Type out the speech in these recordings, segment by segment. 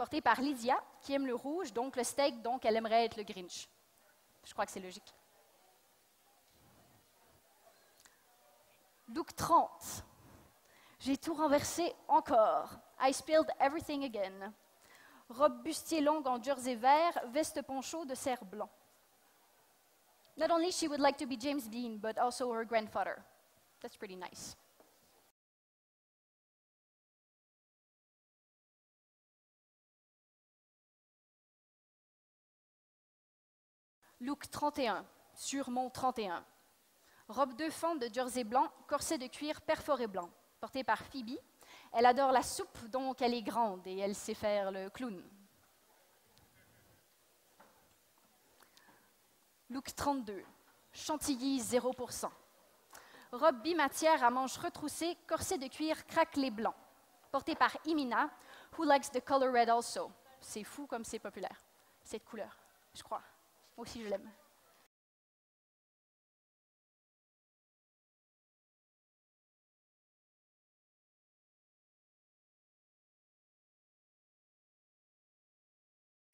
porté par Lydia, qui aime le rouge, donc le steak, donc elle aimerait être le Grinch. Je crois que c'est logique. Look 30. J'ai tout renversé encore. I spilled everything again. Robe bustier longue en jersey vert, veste poncho de serre blanc. Not only she would like to be James Dean, but also her grandfather. That's pretty nice. Look 31, sur mon 31. Robe de fente de jersey blanc, corset de cuir perforé blanc, porté par Phoebe. Elle adore la soupe, donc elle est grande et elle sait faire le clown. Look 32, chantilly 0%. Robe bimatière à manches retroussées, corset de cuir craquelé blanc, porté par Imina, who likes the color red also. C'est fou comme c'est populaire, cette couleur, je crois. Moi aussi, je l'aime.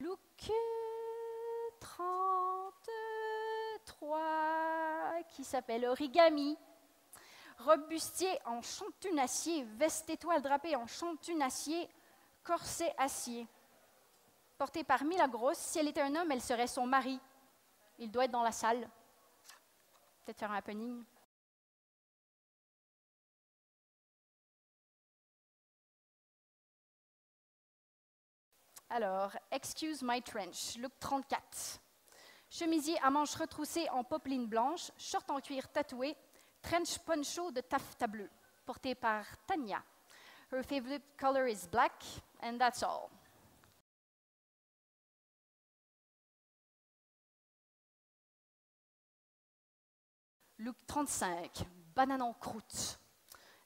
Look 33 qui s'appelle Origami. Robe bustier en chantune acier, veste étoile drapée en chantune acier, corset acier. Portée par Milagros, si elle était un homme, elle serait son mari. Il doit être dans la salle. Peut-être faire un happening. Alors, Excuse My Trench, look 34. Chemisier à manches retroussées en popeline blanche, short en cuir tatoué, trench poncho de taffetas bleu, porté par Tanya. Her favorite color is black, and that's all. Look 35, banane en croûte.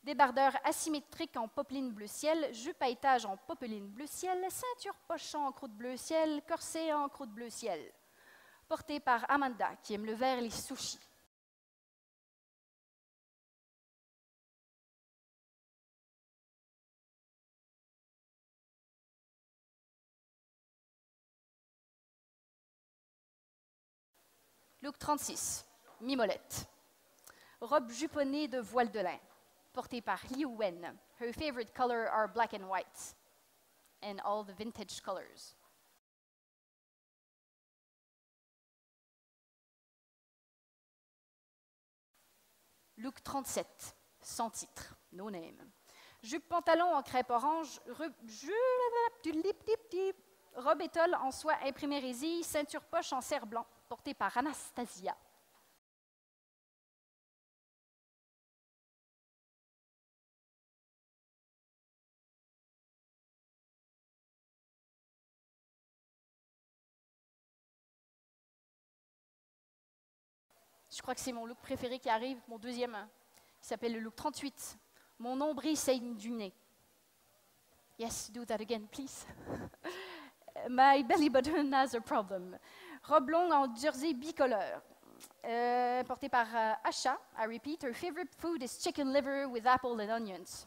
Débardeur asymétrique en popeline bleu ciel, jupe à étage en popeline bleu ciel, ceinture poche en croûte bleu ciel, corset en croûte bleu ciel. Porté par Amanda, qui aime le vert et les sushis. Look 36, Mimolette. Robe juponnée de voile de lin, portée par Liu Wen. Her favorite color are black and white, and all the vintage colors. Look 37, sans titre, no name. Jupe pantalon en crêpe orange, robe, étole en soie imprimée résille, ceinture poche en serre blanc, portée par Anastasia. Je crois que c'est mon look préféré qui arrive, mon deuxième, qui s'appelle le look 38. Mon nombril saigne du nez. Yes, do that again, please. My belly button has a problem. Robe longue en jersey bicolore, euh, portée par euh, Asha. I repeat, her favorite food is chicken liver with apple and onions.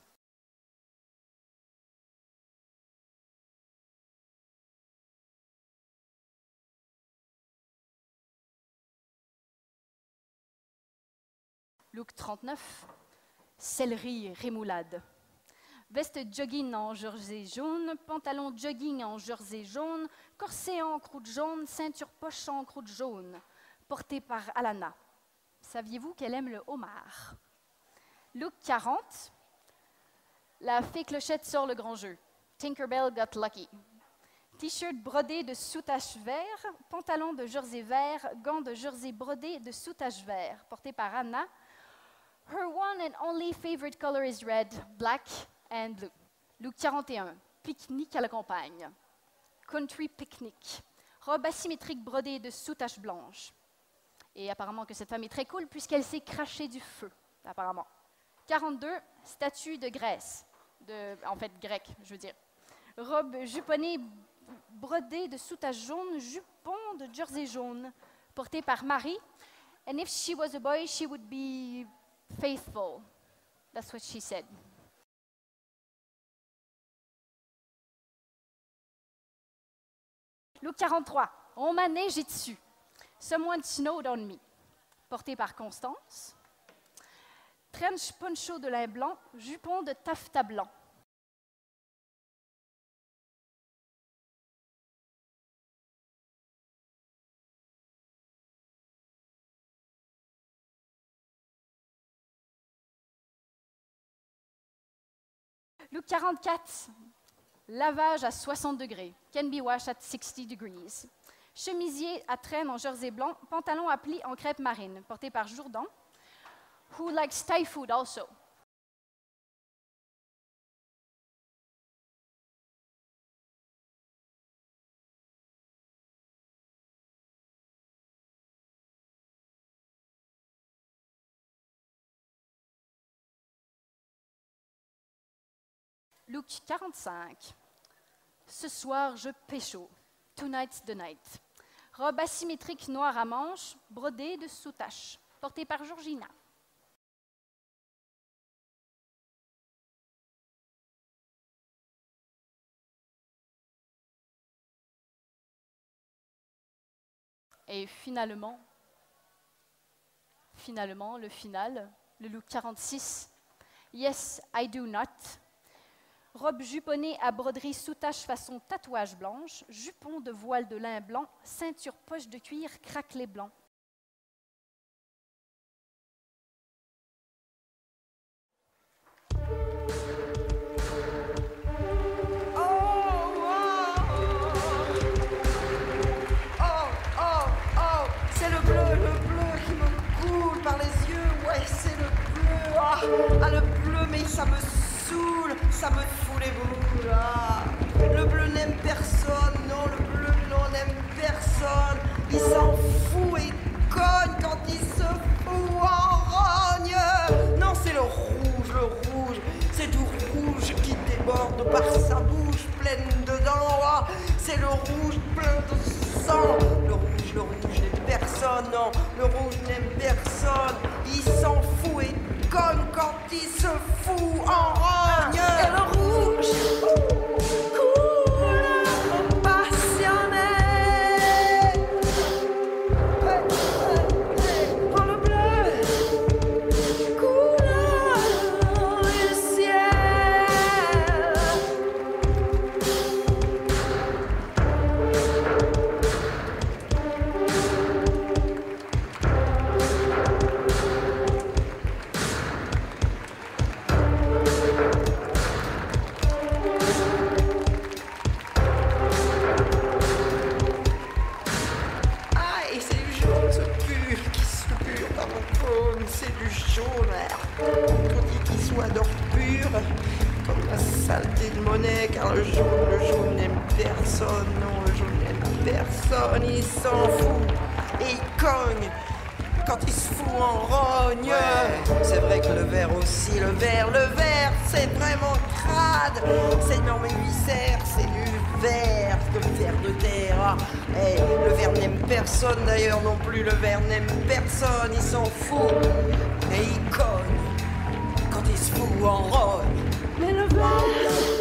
Look 39, céleri rémoulade. Veste jogging en jersey jaune, pantalon jogging en jersey jaune, corset en croûte jaune, ceinture poche en croûte jaune, porté par Alana. Saviez-vous qu'elle aime le homard? Look 40, la fée clochette sort le grand jeu. Tinkerbell got lucky. T-shirt brodé de soutache vert, pantalon de jersey vert, gants de jersey brodé de soutache vert, porté par Anna. Her one and only favorite color is red, black and blue. Look 41, pique-nique à la campagne. Country picnic. Robe asymétrique brodée de soutache blanche. Et apparemment que cette femme est très cool puisqu'elle s'est crachée du feu, apparemment. 42, statue de Grèce. En fait, grec, je veux dire. Robe juponnée brodée de soutache jaune, jupon de jersey jaune, porté par Marie. And if she was a boy, she would be faithful. That's what she said. Look 43. On m'a neigé dessus. Someone snowed on me. Porté par Constance. Trench poncho de lin blanc, jupon de taffetas blanc. Look 44. Lavage à 60 degrés. Can be washed at 60 degrees. Chemisier à traîne en jersey blanc, pantalon à plis en crêpe marine, porté par Jourdan. Who likes Thai food also? Luc 45. Ce soir, je pécho. Tonight's the night. Robe asymétrique noire à manches, brodée de soutache, portée par Georgina. Et finalement, finalement, le final, le look 46. Yes, I do not. Robe juponnée à broderie sous-tache façon tatouage blanche, jupon de voile de lin blanc, ceinture poche de cuir craquelé blanc. Oh, oh, oh, c'est le bleu, le bleu qui me coule par les yeux. Ouais, c'est le bleu. Ah, le bleu, mais ça me ça me fout les boules. Le bleu n'aime personne, non, le bleu, non, n'aime personne. Il s'en fout et cogne quand il se fout en rogne. Non, c'est le rouge, le rouge, c'est du rouge qui déborde par sa bouche pleine de dents. C'est le rouge plein de sang. Le rouge, le rouge n'aime personne, non, le rouge n'aime personne. Il s'en fout et cogne quand il se fout en rogne. Saleté de monnaie, car le jaune, le jaune n'aime personne, non, le jaune n'aime personne, il s'en fout, et il cogne. Quand il se fout en rogne, c'est vrai que le verre aussi, le verre, le verre, c'est vraiment crade. C'est dans mes viscères, c'est du verre, que le verre de terre. Ah, eh, le verre n'aime personne d'ailleurs non plus, le verre n'aime personne, il s'en fout. Et il cogne quand il se fout en rogne. Mais le verre,